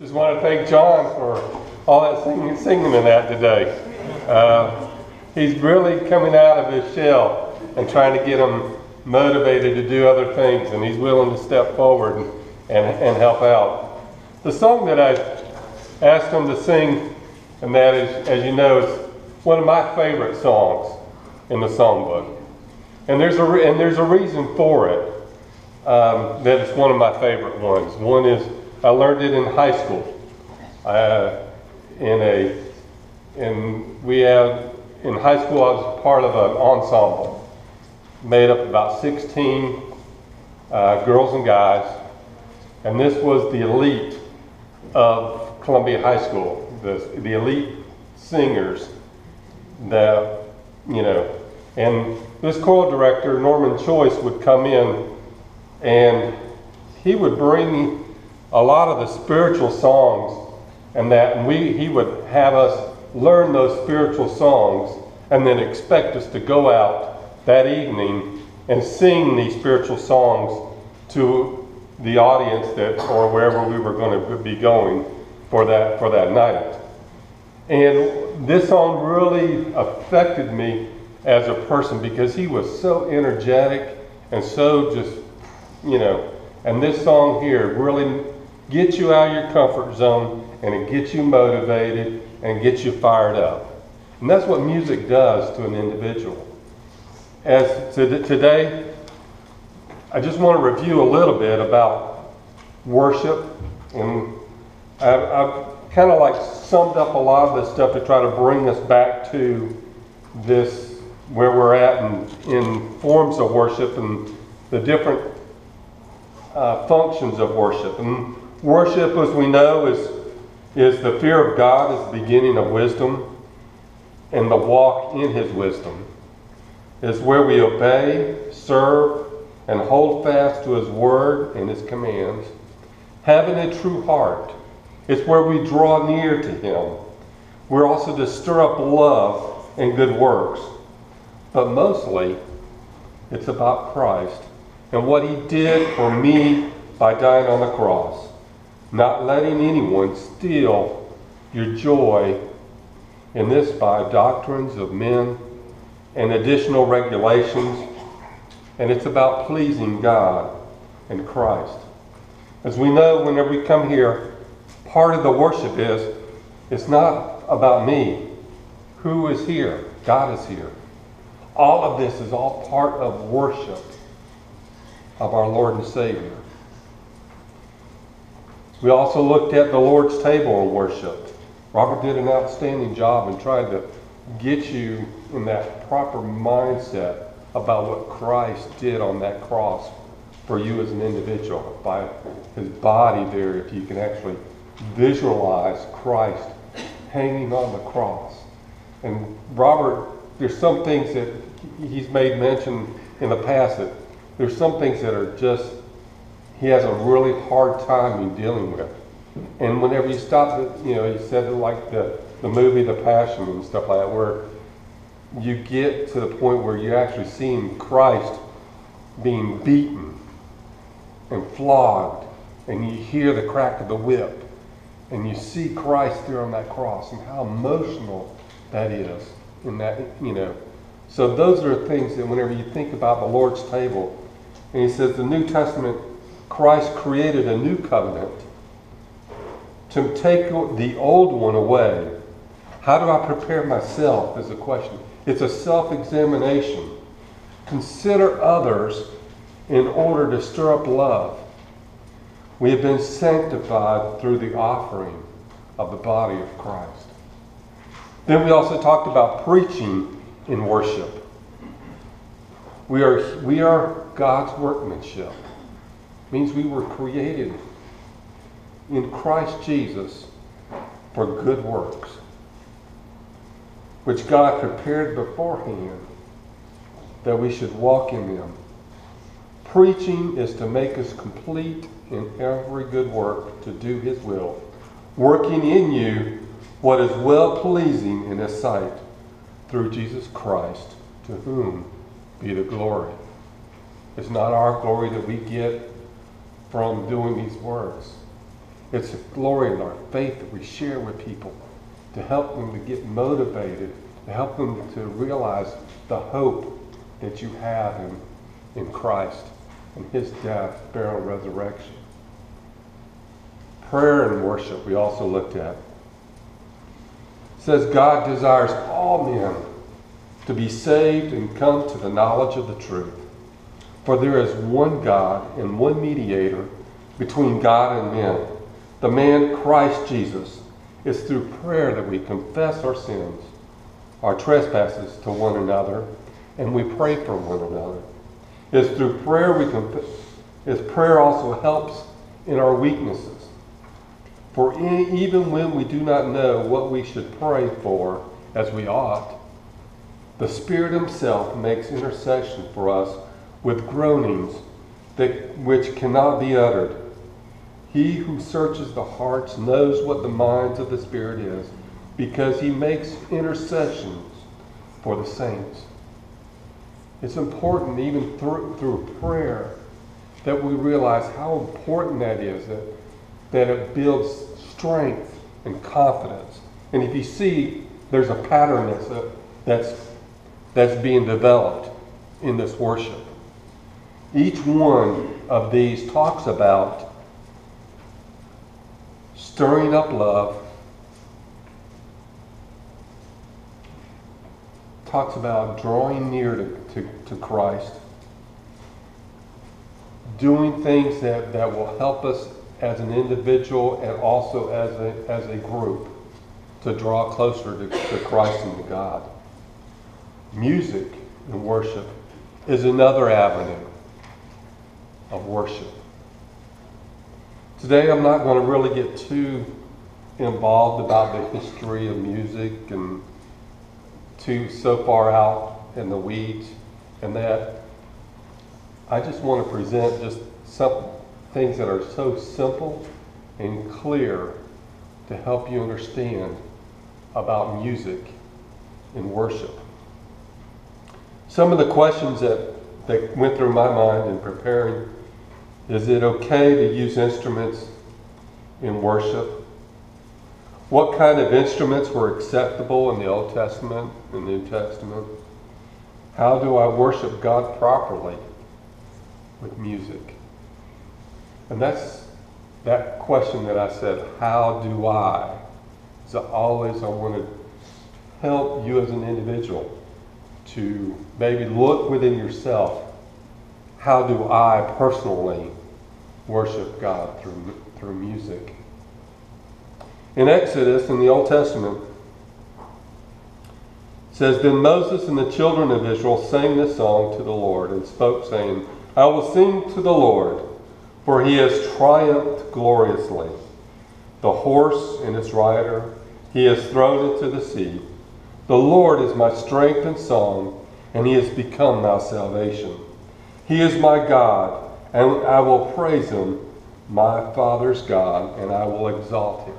Just want to thank John for all that singing, singing in that today. Uh, he's really coming out of his shell and trying to get him motivated to do other things, and he's willing to step forward and, and, and help out. The song that I asked him to sing, and that is, as you know, is one of my favorite songs in the songbook. And there's a, and there's a reason for it um, that it's one of my favorite ones. One is I learned it in high school. Uh, in a, in we had in high school I was part of an ensemble made up of about 16 uh, girls and guys, and this was the elite of Columbia High School, the, the elite singers that you know, and this choral director Norman Choice would come in and he would bring a lot of the spiritual songs and that and we he would have us learn those spiritual songs and then expect us to go out that evening and sing these spiritual songs to the audience that or wherever we were going to be going for that for that night. And this song really affected me as a person because he was so energetic and so just you know and this song here really gets you out of your comfort zone and it gets you motivated and gets you fired up. And that's what music does to an individual. As to today, I just want to review a little bit about worship. And I've, I've kind of like summed up a lot of this stuff to try to bring us back to this where we're at in, in forms of worship and the different uh, functions of worship. And worship, as we know, is, is the fear of God, is the beginning of wisdom, and the walk in His wisdom. Is where we obey, serve, and hold fast to His word and His commands. Having a true heart. It's where we draw near to Him. We're also to stir up love and good works. But mostly, it's about Christ and what He did for me by dying on the cross not letting anyone steal your joy in this by doctrines of men and additional regulations. And it's about pleasing God and Christ. As we know, whenever we come here, part of the worship is it's not about me. Who is here? God is here. All of this is all part of worship of our Lord and Savior. We also looked at the Lord's table and worship. Robert did an outstanding job in trying to get you in that proper mindset about what Christ did on that cross for you as an individual by his body there, if you can actually visualize Christ hanging on the cross. And Robert, there's some things that he's made mention in the past that there's some things that are just he has a really hard time in dealing with. And whenever you stop, you know, you said like the, the movie The Passion and stuff like that, where you get to the point where you're actually seeing Christ being beaten and flogged, and you hear the crack of the whip, and you see Christ there on that cross, and how emotional that is in that, you know. So those are things that whenever you think about the Lord's table, and he says the New Testament Christ created a new covenant to take the old one away. How do I prepare myself is a question. It's a self examination. Consider others in order to stir up love. We have been sanctified through the offering of the body of Christ. Then we also talked about preaching in worship. We are, we are God's workmanship means we were created in Christ Jesus for good works, which God prepared beforehand that we should walk in them. Preaching is to make us complete in every good work to do His will, working in you what is well pleasing in His sight through Jesus Christ, to whom be the glory. It's not our glory that we get from doing these works. It's a glory in our faith that we share with people to help them to get motivated, to help them to realize the hope that you have in, in Christ and his death, burial, and resurrection. Prayer and worship, we also looked at. It says God desires all men to be saved and come to the knowledge of the truth. For there is one God and one mediator between God and men, the man Christ Jesus. It's through prayer that we confess our sins, our trespasses to one another, and we pray for one another. It's through prayer we confess. It's prayer also helps in our weaknesses. For even when we do not know what we should pray for as we ought, the Spirit Himself makes intercession for us with groanings that, which cannot be uttered. He who searches the hearts knows what the minds of the Spirit is, because he makes intercessions for the saints. It's important, even through, through prayer, that we realize how important that is, that, that it builds strength and confidence. And if you see, there's a pattern that's, that's, that's being developed in this worship. Each one of these talks about stirring up love, talks about drawing near to, to, to Christ, doing things that, that will help us as an individual and also as a, as a group to draw closer to, to Christ and to God. Music and worship is another avenue of worship. Today, I'm not going to really get too involved about the history of music and too so far out in the weeds and that. I just want to present just some things that are so simple and clear to help you understand about music and worship. Some of the questions that, that went through my mind in preparing is it okay to use instruments in worship? What kind of instruments were acceptable in the Old Testament and New Testament? How do I worship God properly with music? And that's that question that I said, how do I? So always I want to help you as an individual to maybe look within yourself. How do I personally worship God through, through music. In Exodus, in the Old Testament, says, Then Moses and the children of Israel sang this song to the Lord and spoke, saying, I will sing to the Lord, for he has triumphed gloriously. The horse and its rider he has thrown into the sea. The Lord is my strength and song, and he has become my salvation. He is my God and I will praise him, my Father's God, and I will exalt him.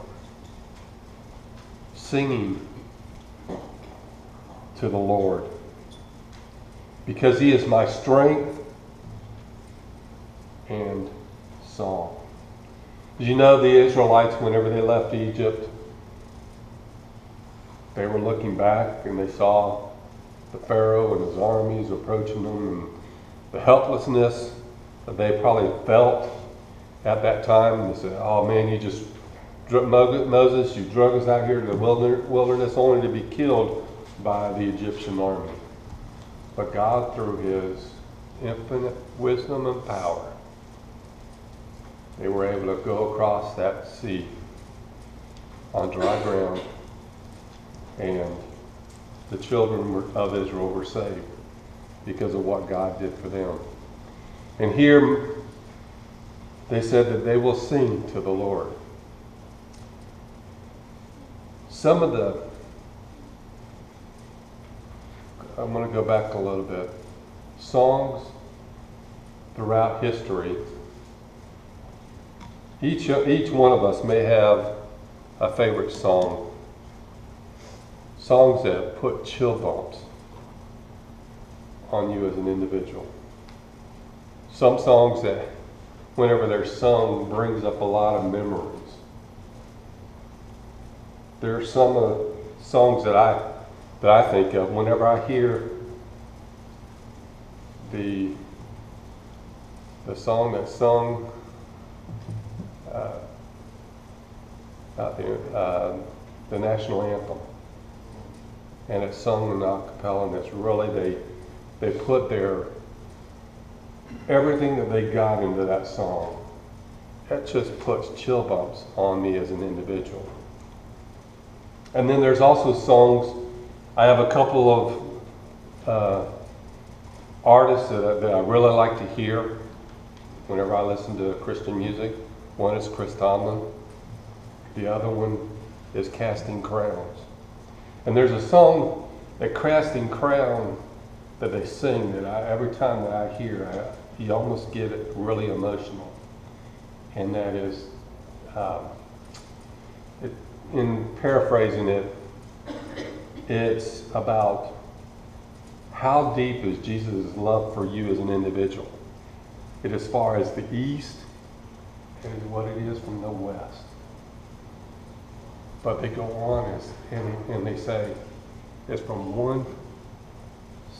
Singing to the Lord. Because he is my strength and song. Did you know the Israelites, whenever they left Egypt, they were looking back and they saw the Pharaoh and his armies approaching them and the helplessness that they probably felt at that time. They said, oh man, you just, Moses, you drug us out here to the wilderness only to be killed by the Egyptian army. But God, through his infinite wisdom and power, they were able to go across that sea on dry ground, and the children of Israel were saved because of what God did for them. And here they said that they will sing to the Lord. Some of the, I'm going to go back a little bit. Songs throughout history, each, each one of us may have a favorite song. Songs that put chill bumps on you as an individual. Some songs that, whenever they're sung, brings up a lot of memories. There are some the songs that I that I think of whenever I hear the the song that's sung uh, the, uh, the national anthem, and it's sung in a cappella, and it's really they they put their everything that they got into that song. That just puts chill bumps on me as an individual. And then there's also songs. I have a couple of uh, artists that I, that I really like to hear whenever I listen to Christian music. One is Chris Tomlin. The other one is Casting Crowns. And there's a song that Casting Crown that they sing that I, every time that I hear, I, you almost get it really emotional. And that is, um, it, in paraphrasing it, it's about how deep is Jesus' love for you as an individual. It as far as the east and what it is from the west. But they go on as, and, and they say, it's from one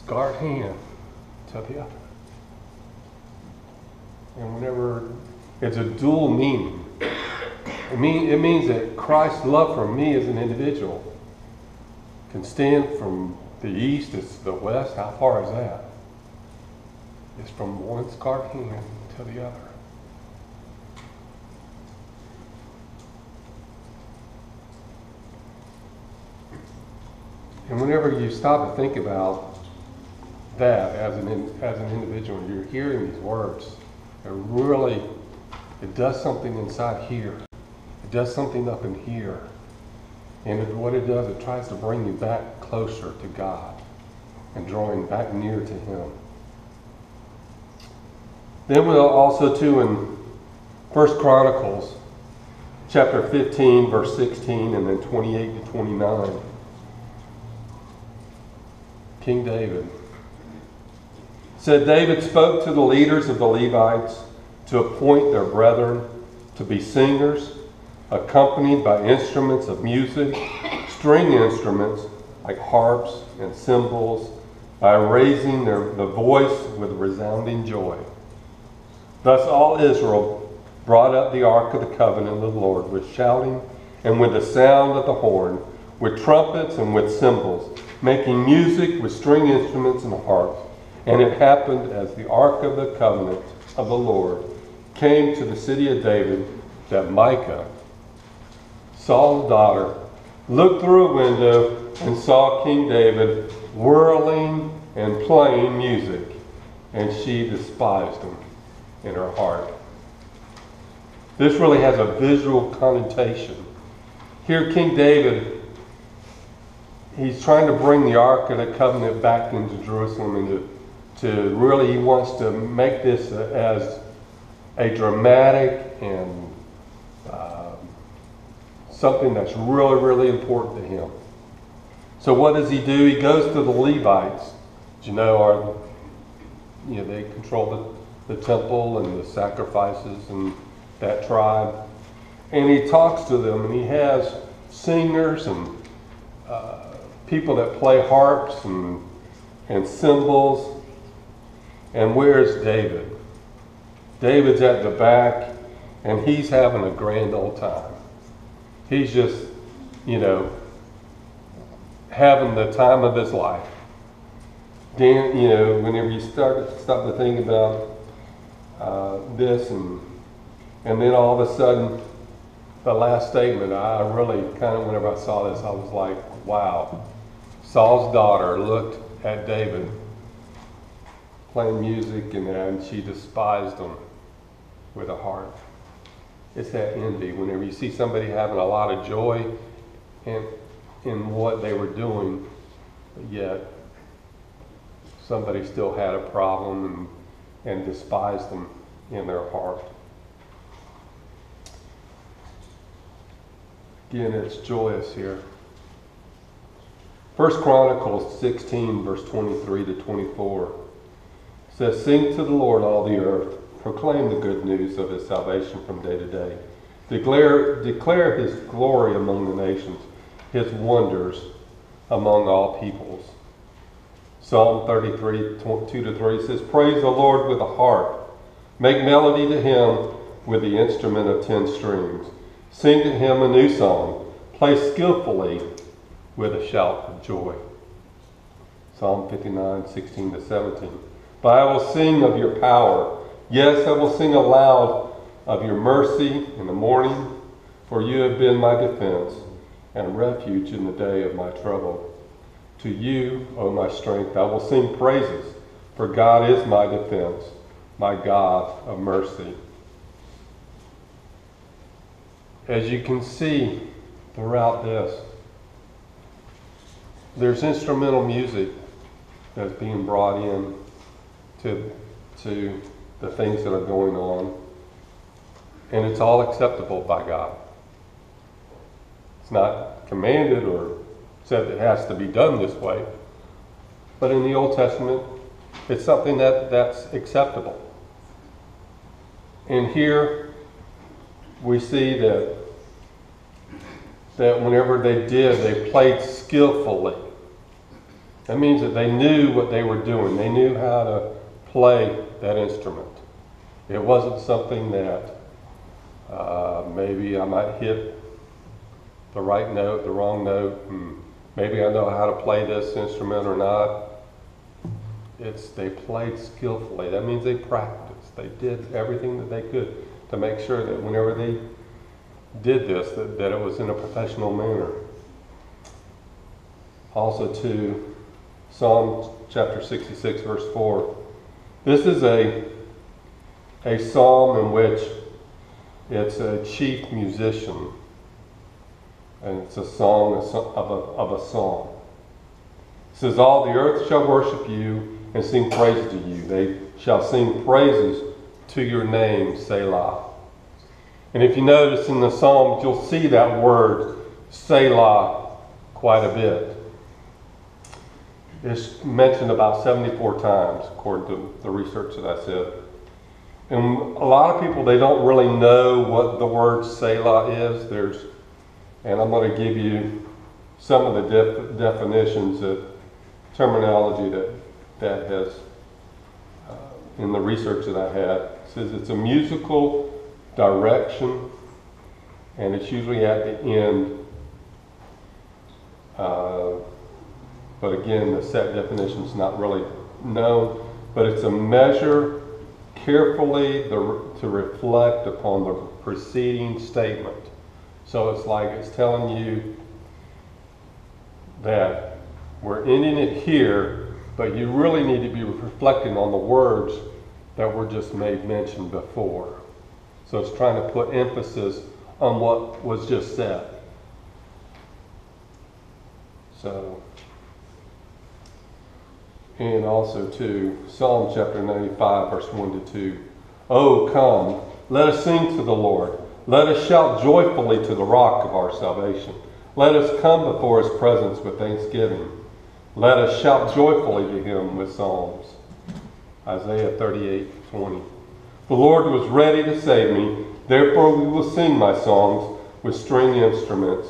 scarred hand to the other. And whenever it's a dual meaning, it, mean, it means that Christ's love for me as an individual can stand from the east to the west. How far is that? It's from one scarred hand to the other. And whenever you stop and think about that as an, as an individual, you're hearing these words, it really, it does something inside here. It does something up in here. And it, what it does, it tries to bring you back closer to God and drawing back near to Him. Then we'll also too in First Chronicles chapter 15, verse 16, and then 28 to 29. King David. Said David spoke to the leaders of the Levites to appoint their brethren to be singers, accompanied by instruments of music, string instruments like harps and cymbals, by raising their, the voice with resounding joy. Thus all Israel brought up the ark of the covenant of the Lord with shouting and with the sound of the horn, with trumpets and with cymbals making music with string instruments and harps. And it happened as the ark of the covenant of the Lord came to the city of David that Michal, Saul's daughter, looked through a window and saw King David whirling and playing music, and she despised him in her heart. This really has a visual connotation. Here, King David he's trying to bring the Ark of the Covenant back into Jerusalem and to, really, he wants to make this as a dramatic and uh, something that's really, really important to him. So what does he do? He goes to the Levites, you know, are you know they control the, the temple and the sacrifices and that tribe, and he talks to them, and he has singers and uh, people that play harps and, and cymbals. And where's David? David's at the back, and he's having a grand old time. He's just, you know, having the time of his life. Dan, you know, whenever you start to stop to think about uh, this, and and then all of a sudden, the last statement, I really kind of, whenever I saw this, I was like, wow, Saul's daughter looked at David playing music and, and she despised them with a heart. It's that envy. Whenever you see somebody having a lot of joy in, in what they were doing, but yet somebody still had a problem and, and despised them in their heart. Again, it's joyous here. First Chronicles 16, verse 23 to 24 says, Sing to the Lord, all the earth, proclaim the good news of his salvation from day to day. Declare, declare his glory among the nations, his wonders among all peoples. Psalm 33, 2 to 3 says, Praise the Lord with a harp. Make melody to him with the instrument of ten strings. Sing to him a new song. Play skillfully with a shout of joy. Psalm 59, 16 to 17. But I will sing of your power. Yes, I will sing aloud of your mercy in the morning, for you have been my defense and refuge in the day of my trouble. To you, O my strength, I will sing praises, for God is my defense, my God of mercy. As you can see throughout this, there's instrumental music that's being brought in to, to the things that are going on, and it's all acceptable by God. It's not commanded or said it has to be done this way, but in the Old Testament, it's something that, that's acceptable. And here we see that that whenever they did, they played skillfully. That means that they knew what they were doing. They knew how to play that instrument. It wasn't something that uh, maybe I might hit the right note, the wrong note, and maybe I know how to play this instrument or not. It's they played skillfully. That means they practiced. They did everything that they could to make sure that whenever they did this, that, that it was in a professional manner. Also, to Psalm chapter 66, verse 4. This is a, a psalm in which it's a chief musician, and it's a song of a, of a song. It says, All the earth shall worship you and sing praises to you. They shall sing praises to your name, Selah. And if you notice in the Psalms, you'll see that word, Selah, quite a bit. It's mentioned about 74 times, according to the research that I said. And a lot of people, they don't really know what the word Selah is. There's, and I'm going to give you some of the def- definitions, of terminology that, that has, uh, in the research that I had. It says it's a musical direction, and it's usually at the end. Uh, but again, the set definition is not really known, but it's a measure carefully the, to reflect upon the preceding statement. So it's like it's telling you that we're ending it here, but you really need to be reflecting on the words that were just made mention before. So it's trying to put emphasis on what was just said. So, and also to Psalm chapter 95, verse 1 to 2. Oh, come, let us sing to the Lord. Let us shout joyfully to the rock of our salvation. Let us come before his presence with thanksgiving. Let us shout joyfully to him with psalms. Isaiah 38, 20. The Lord was ready to save me. Therefore, we will sing my songs with string instruments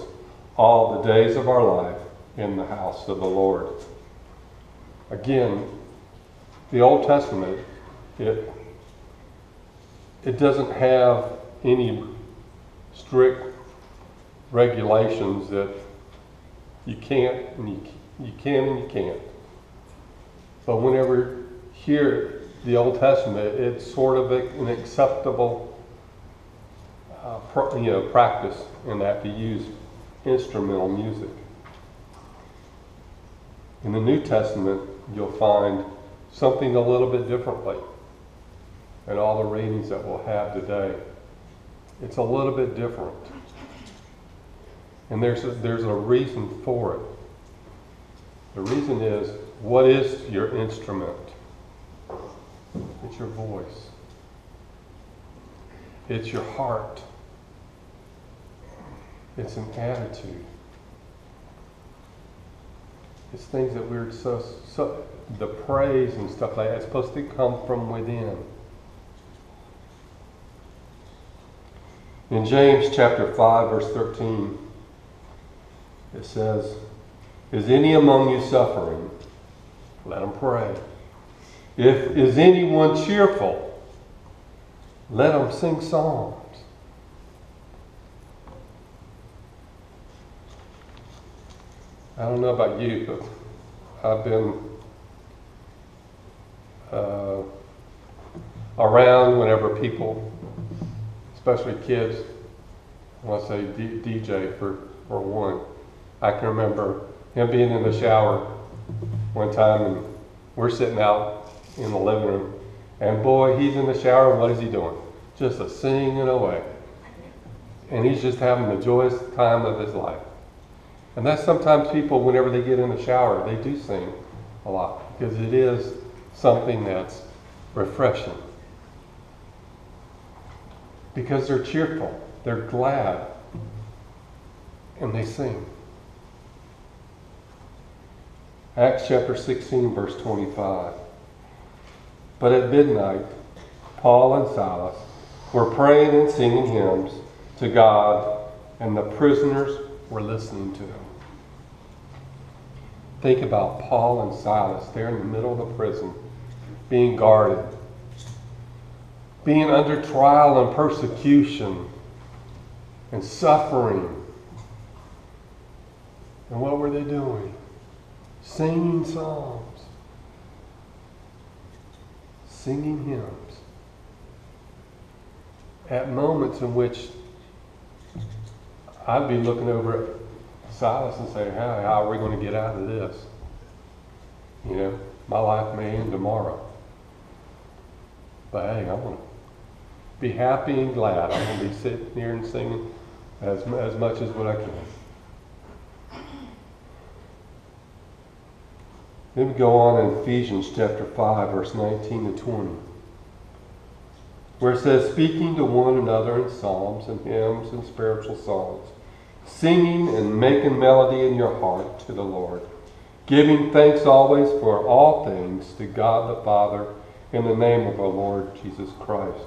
all the days of our life in the house of the Lord. Again, the Old Testament, it, it doesn't have any strict regulations that you can't and you, you can and you can't. But whenever here the Old Testament, it's sort of an acceptable, uh, you know, practice in that to use instrumental music. In the New Testament, you'll find something a little bit differently. And all the readings that we'll have today, it's a little bit different. And there's a, there's a reason for it. The reason is, what is your instrument? It's your voice. It's your heart. It's an attitude. It's things that we're so, so the praise and stuff like that. It's supposed to come from within. In James chapter 5, verse 13, it says, Is any among you suffering? Let him pray. If is anyone cheerful, let him sing psalms. I don't know about you, but I've been uh, around whenever people, especially kids, I want to say D- DJ for, for one. I can remember him being in the shower one time and we're sitting out in the living room and boy, he's in the shower. What is he doing? Just a singing away. And he's just having the joyous time of his life. And that's sometimes people, whenever they get in the shower, they do sing a lot because it is something that's refreshing. Because they're cheerful, they're glad, and they sing. Acts chapter 16, verse 25. But at midnight, Paul and Silas were praying and singing hymns to God, and the prisoners were listening to them. Think about Paul and Silas there in the middle of the prison, being guarded, being under trial and persecution, and suffering. And what were they doing? Singing psalms, singing hymns. At moments in which I'd be looking over Silas and say, how, how are we going to get out of this? You know, my life may end tomorrow. But hey, I'm going to be happy and glad. I'm going to be sitting here and singing as, as much as what I can. Then we go on in Ephesians chapter 5, verse 19 to 20, where it says, Speaking to one another in psalms and hymns and spiritual songs, singing and making melody in your heart to the Lord, giving thanks always for all things to God the Father in the name of our Lord Jesus Christ.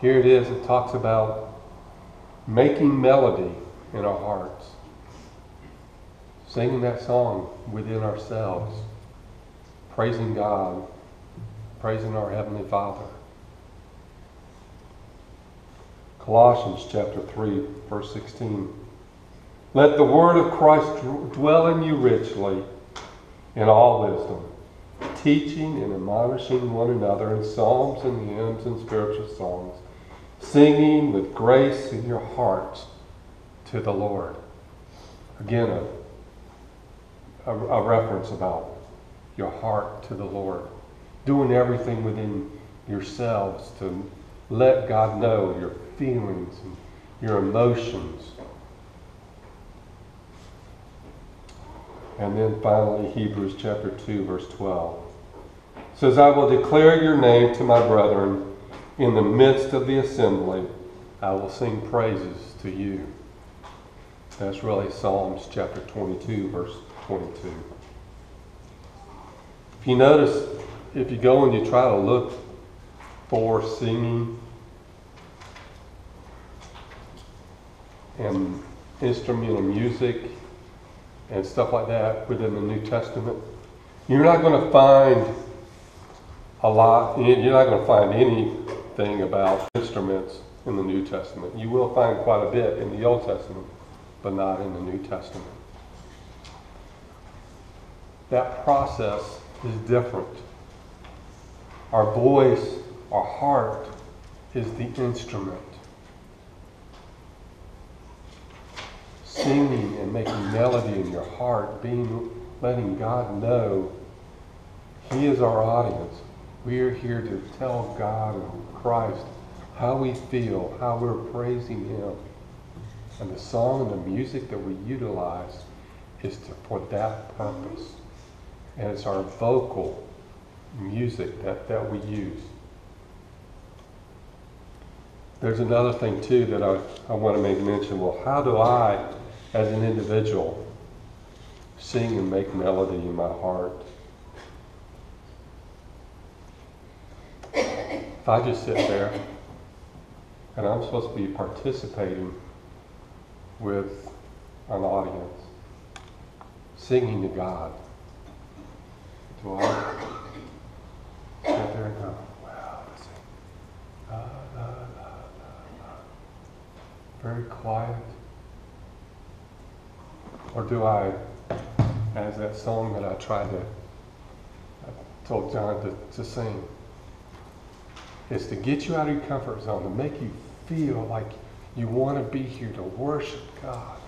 Here it is, it talks about making melody in our hearts singing that song within ourselves, praising God, praising our Heavenly Father. Colossians chapter 3, verse 16. Let the word of Christ dwell in you richly in all wisdom, teaching and admonishing one another in psalms and hymns and spiritual songs, singing with grace in your hearts to the Lord. Again, a a, a reference about your heart to the Lord, doing everything within yourselves to let God know your feelings and your emotions. And then finally, Hebrews chapter 2, verse 12 says, I will declare your name to my brethren in the midst of the assembly. I will sing praises to you. That's really Psalms chapter 22, verse 22. If you notice, if you go and you try to look for singing and instrumental music and stuff like that within the New Testament, you're not going to find a lot, you're not going to find anything about instruments in the New Testament. You will find quite a bit in the Old Testament, but not in the New Testament that process is different. Our voice, our heart is the instrument. Singing and making melody in your heart, being letting God know He is our audience. We are here to tell God and Christ how we feel, how we're praising Him. And the song and the music that we utilize is to, for that purpose and it's our vocal music that, that we use. There's another thing too that I, I want to make mention. Well, how do I, as an individual, sing and make melody in my heart? If I just sit there and I'm supposed to be participating with an audience, singing to God. To all sit there and go, wow. La, la, la, la, la. Very quiet. Or do I, as that song that I tried to, I told John to, to sing, is to get you out of your comfort zone, to make you feel like you want to be here to worship God.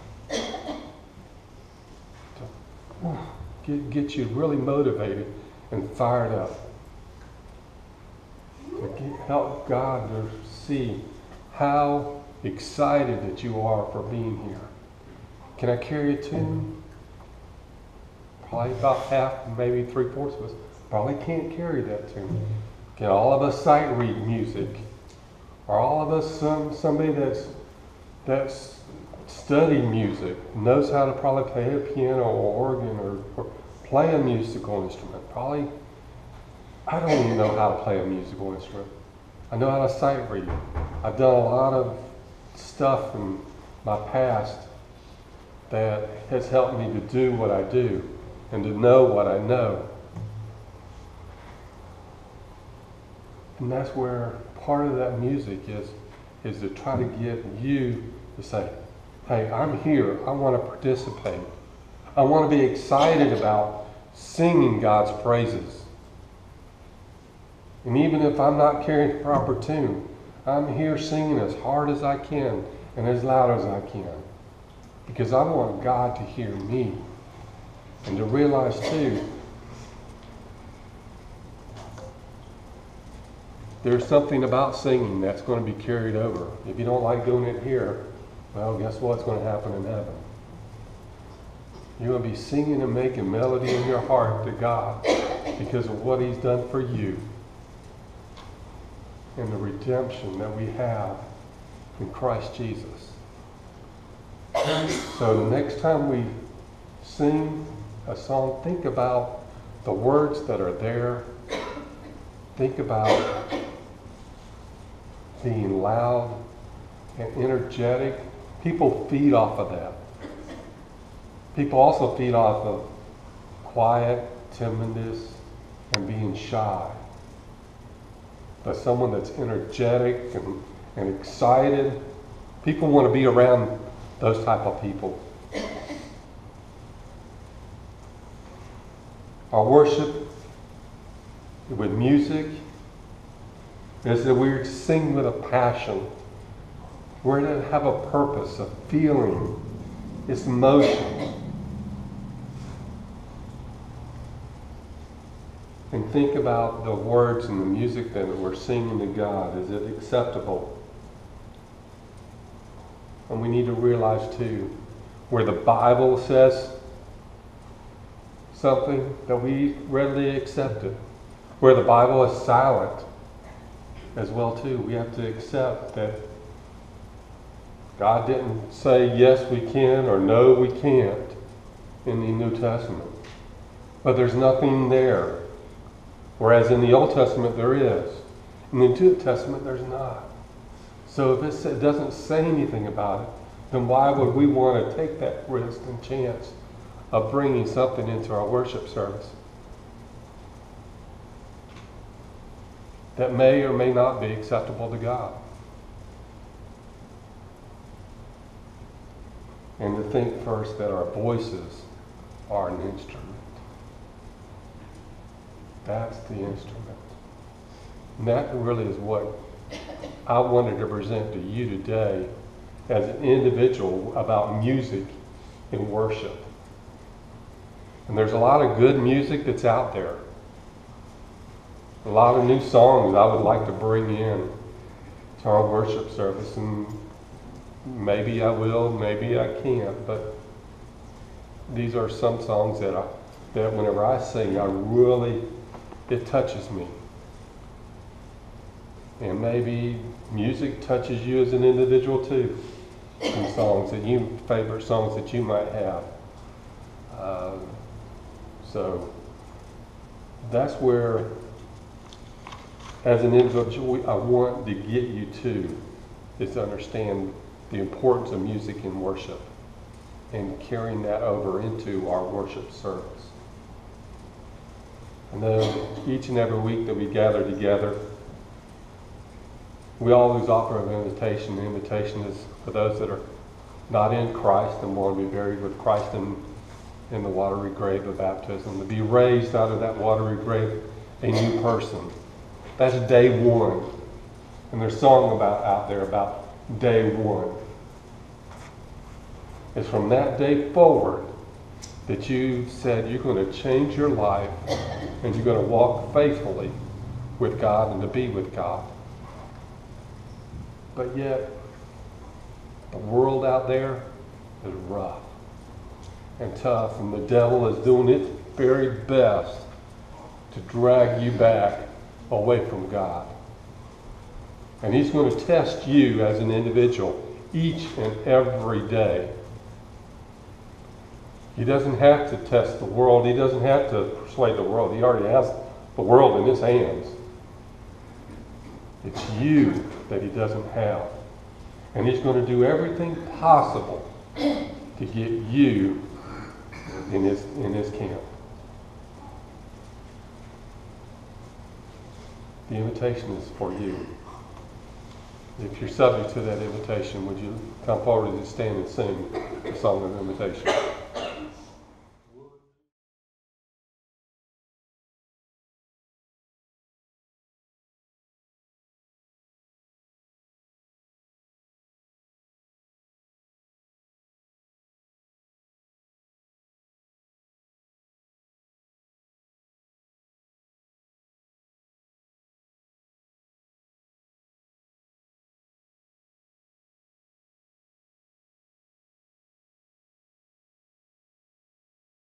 To get, get you really motivated and fired up. To get, help God to see how excited that you are for being here. Can I carry a tune? Mm. Probably about half, maybe three fourths of us probably can't carry that tune. Can all of us sight read music? Are all of us some, somebody that's that's studied music, knows how to probably play a piano or organ or, or play a musical instrument? Probably, I don't even know how to play a musical instrument. I know how to sight read. I've done a lot of stuff in my past that has helped me to do what I do and to know what I know. And that's where part of that music is is to try to get you to say, hey, I'm here. I want to participate. I want to be excited about singing God's praises. And even if I'm not carrying the proper tune, I'm here singing as hard as I can and as loud as I can. Because I want God to hear me. And to realize, too, there's something about singing that's going to be carried over. If you don't like doing it here, well, guess what's going to happen in heaven? You're going to be singing and making melody in your heart to God because of what He's done for you and the redemption that we have in Christ Jesus. So next time we sing a song, think about the words that are there. Think about being loud and energetic. People feed off of that. People also feed off of quiet, timidness, and being shy. But someone that's energetic and, and excited, people want to be around those type of people. Our worship with music is that we're sing with a passion. We're to have a purpose, a feeling. It's emotion. And think about the words and the music that we're singing to God. Is it acceptable? And we need to realize, too, where the Bible says something that we readily accept it. Where the Bible is silent as well, too. We have to accept that God didn't say yes we can or no we can't in the New Testament. But there's nothing there. Whereas in the Old Testament there is. In the New Testament there's not. So if it doesn't say anything about it, then why would we want to take that risk and chance of bringing something into our worship service that may or may not be acceptable to God? And to think first that our voices are an instrument. That's the instrument. And that really is what I wanted to present to you today as an individual about music and worship. And there's a lot of good music that's out there. A lot of new songs I would like to bring in to our worship service. And maybe I will, maybe I can't. But these are some songs that I, that whenever I sing, I really, it touches me. And maybe music touches you as an individual too. Some songs that you, favorite songs that you might have. Uh, so that's where, as an individual, I want to get you to is to understand the importance of music in worship and carrying that over into our worship service. And then each and every week that we gather together, we always offer an invitation. The invitation is for those that are not in Christ and want to be buried with Christ in, in the watery grave of baptism, to be raised out of that watery grave a new person. That's day one. And there's song about out there about day one. It's from that day forward that you said you're going to change your life and you're going to walk faithfully with God and to be with God. But yet, the world out there is rough and tough, and the devil is doing its very best to drag you back away from God. And he's going to test you as an individual each and every day. He doesn't have to test the world. He doesn't have to persuade the world. He already has the world in his hands. It's you that he doesn't have. And he's going to do everything possible to get you in his, in his camp. The invitation is for you. If you're subject to that invitation, would you come forward and stand and sing the song of invitation?